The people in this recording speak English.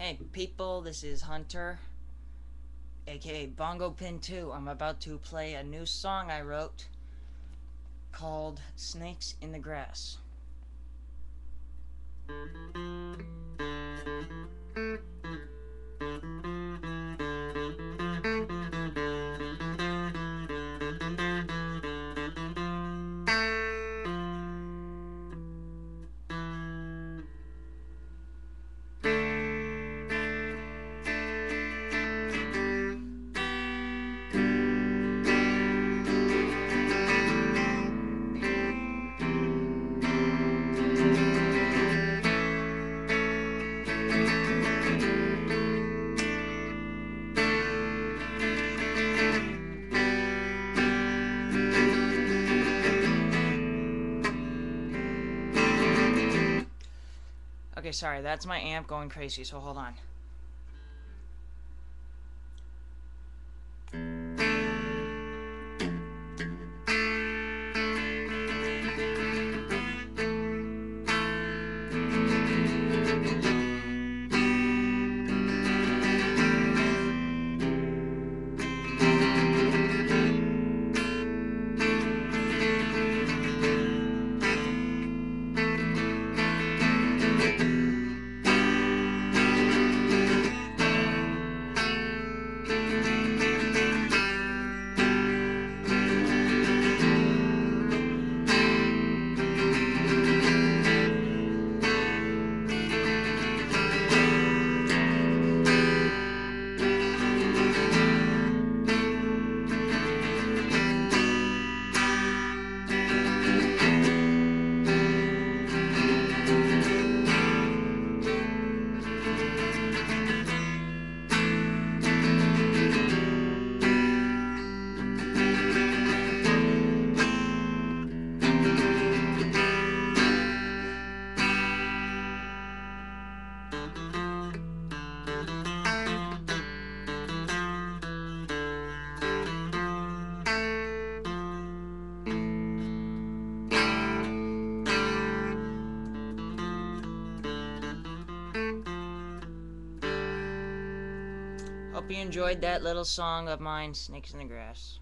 Hey people, this is Hunter, aka Bongo Pin 2. I'm about to play a new song I wrote called Snakes in the Grass. Okay, sorry, that's my amp going crazy, so hold on. Hope you enjoyed that little song of mine, Snakes in the Grass.